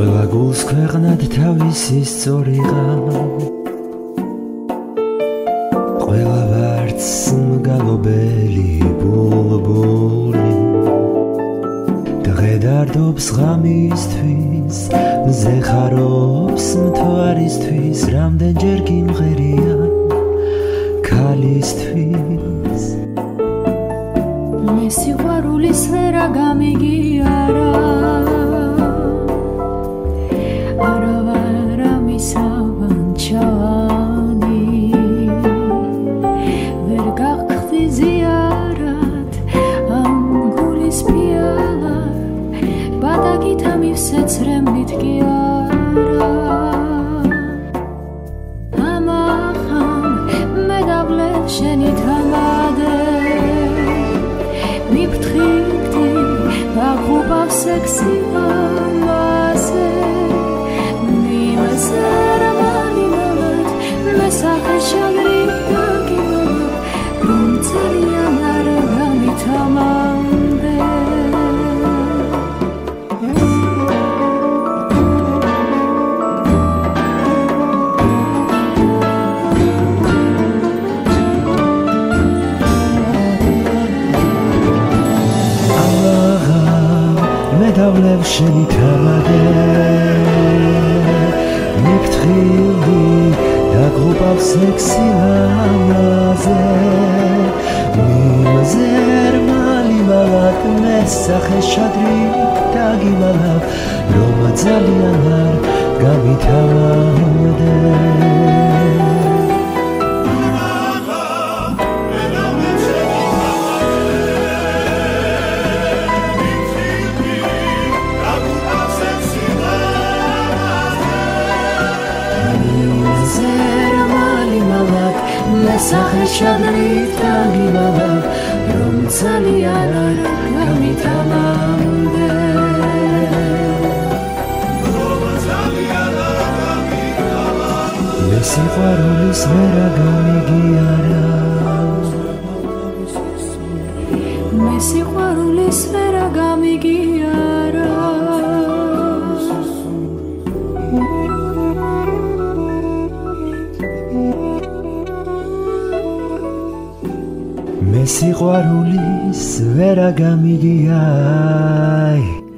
ქვეყნად თავისი სწორიღა ყველა ვარც მგალობელი ბულბული. დღედარდობს ღამისთვის მზეხარობს მთვარისთვის რამდენჯერ გიმღერია ქალისთვის? მე სიყვარულის ვერა გამიგიარა me to get up. მე დავლებ შენი თამადე მიფრთხილდი და გრუპავ სექსი ამაზე მიმზერ მალი მალაკ მე სახე შადრი დაგიმალა რომ ძალიან არ გამითავამდე ზერმალი მალაკ მესახე შადრით დაგიმალაკ რომ ძალიან არ გამითამამდე მე სიყვარულის ვერა გამიგიარა მე სიყვარულის ვერა გამიგიარა მე სიყვარულის ვერა გამიგიარა